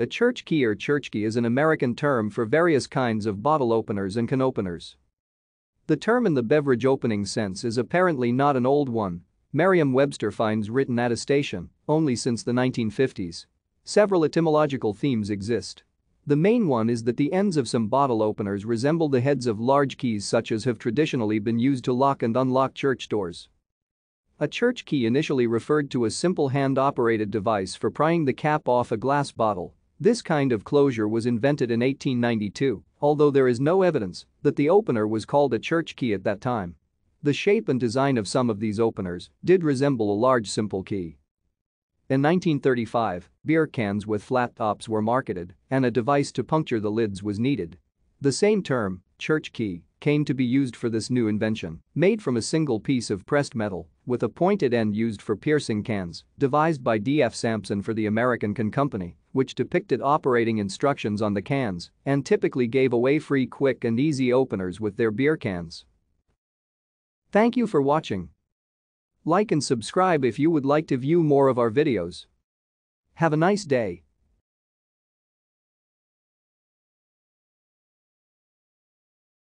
A church key or churchkey is an American term for various kinds of bottle openers and can openers. The term in the beverage opening sense is apparently not an old one. Merriam-Webster finds written attestation only since the 1950s. Several etymological themes exist. The main one is that the ends of some bottle openers resemble the heads of large keys such as have traditionally been used to lock and unlock church doors. A church key initially referred to a simple hand-operated device for prying the cap off a glass bottle this kind of closure was invented in 1892, although there is no evidence that the opener was called a church key at that time. The shape and design of some of these openers did resemble a large simple key. In 1935, beer cans with flat tops were marketed and a device to puncture the lids was needed. The same term, church key, came to be used for this new invention, made from a single piece of pressed metal with a pointed end used for piercing cans, devised by D.F. Sampson for the American Can Company, which depicted operating instructions on the cans and typically gave away free quick and easy openers with their beer cans. Thank you for watching. Like and subscribe if you would like to view more of our videos. Have a nice day.